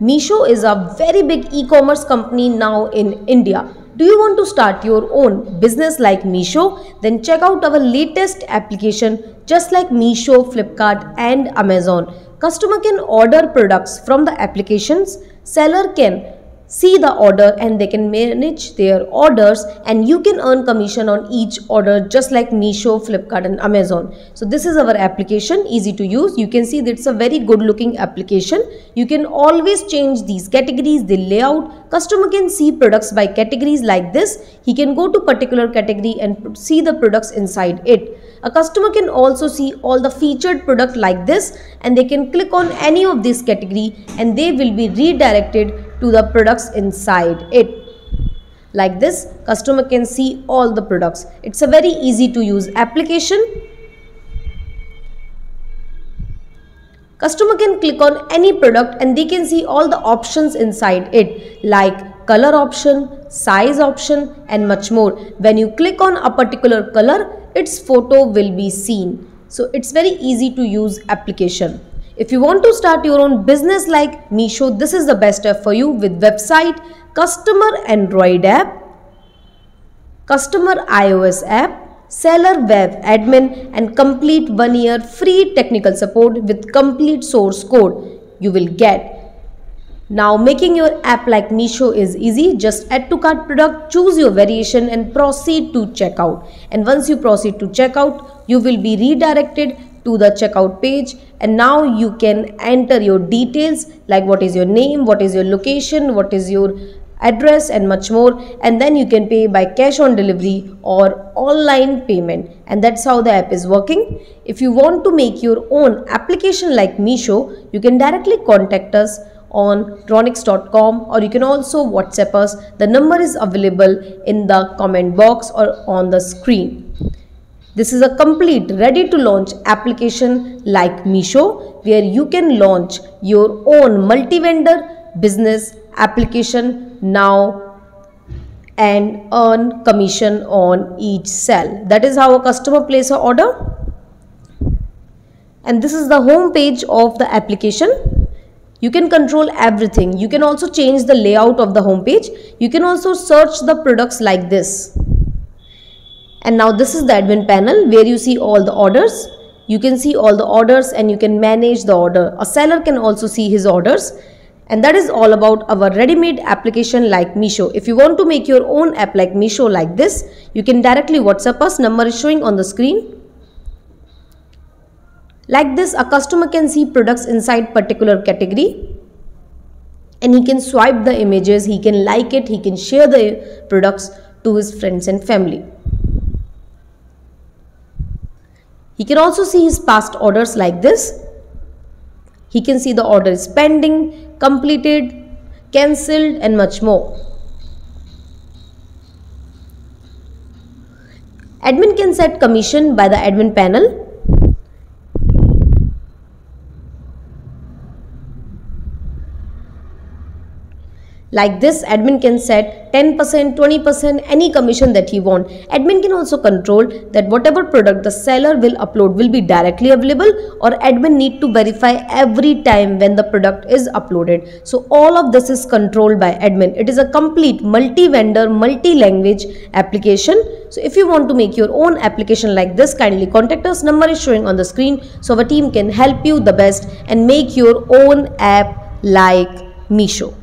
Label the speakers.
Speaker 1: Meesho is a very big e-commerce company now in India. Do you want to start your own business like Meesho? Then check out our latest application just like Meesho, Flipkart and Amazon. Customer can order products from the applications. Seller can see the order and they can manage their orders and you can earn commission on each order just like Meesho, Flipkart and Amazon. So this is our application easy to use. You can see that it's a very good looking application. You can always change these categories, the layout. Customer can see products by categories like this. He can go to particular category and see the products inside it. A customer can also see all the featured product like this and they can click on any of this category and they will be redirected to the products inside it. Like this, customer can see all the products. It's a very easy to use application. Customer can click on any product and they can see all the options inside it like color option, size option and much more. When you click on a particular color, its photo will be seen. So it's very easy to use application. If you want to start your own business like Meesho, this is the best app for you with website, customer Android app, customer iOS app, seller web admin and complete one year free technical support with complete source code you will get. Now making your app like Meesho is easy. Just add to cart product, choose your variation and proceed to checkout. And once you proceed to checkout, you will be redirected to the checkout page. And now you can enter your details like what is your name what is your location what is your address and much more. And then you can pay by cash on delivery or online payment. And that's how the app is working. If you want to make your own application like Meesho you can directly contact us on raunix.com or you can also whatsapp us. The number is available in the comment box or on the screen this is a complete ready to launch application like Meesho where you can launch your own multi-vendor business application now and earn commission on each sell. That is how a customer places an order. And this is the home page of the application. You can control everything. You can also change the layout of the home page. You can also search the products like this and now this is the admin panel where you see all the orders you can see all the orders and you can manage the order a seller can also see his orders and that is all about our ready-made application like Meesho. If you want to make your own app like Meesho like this, you can directly WhatsApp us. Number is showing on the screen. Like this, a customer can see products inside particular category and he can swipe the images, he can like it, he can share the products to his friends and family. He can also see his past orders like this. He can see the order is pending, completed, cancelled and much more. Admin can set commission by the admin panel Like this, admin can set 10%, 20%, any commission that he want. Admin can also control that whatever product the seller will upload will be directly available or admin need to verify every time when the product is uploaded. So all of this is controlled by admin. It is a complete multi-vendor, multi-language application. So if you want to make your own application like this, kindly contact us. Number is showing on the screen. So our team can help you the best and make your own app like Meesho.